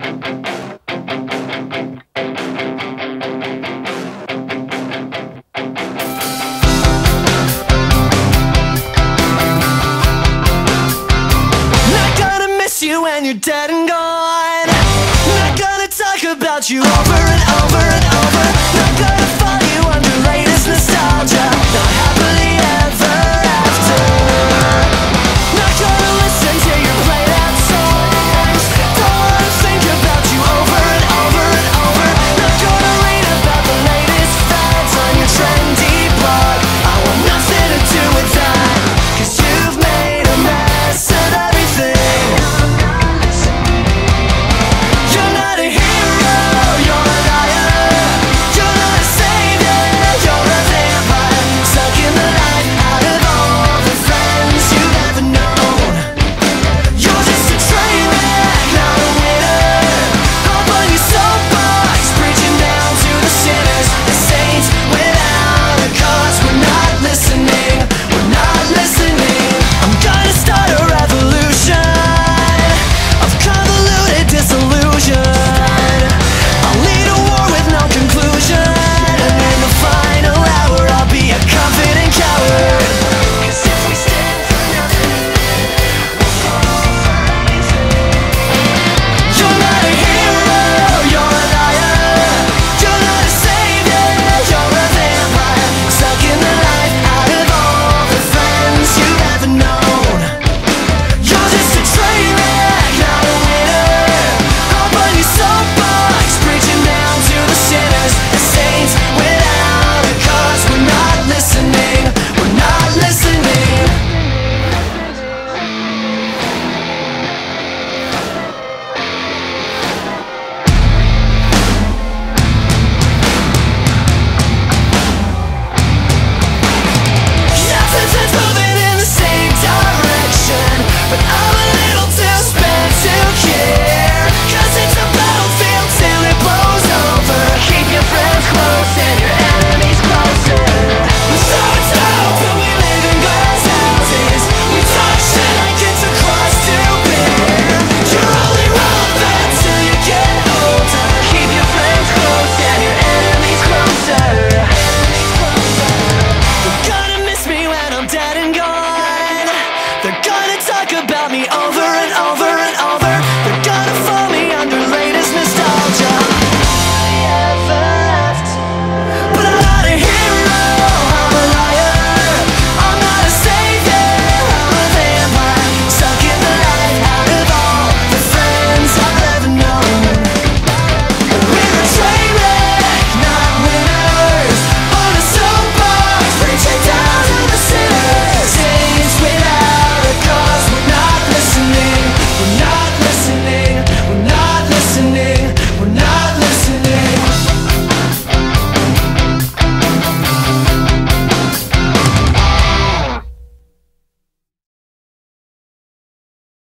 Not gonna miss you when you're dead and gone. Not gonna talk about you over and over and over.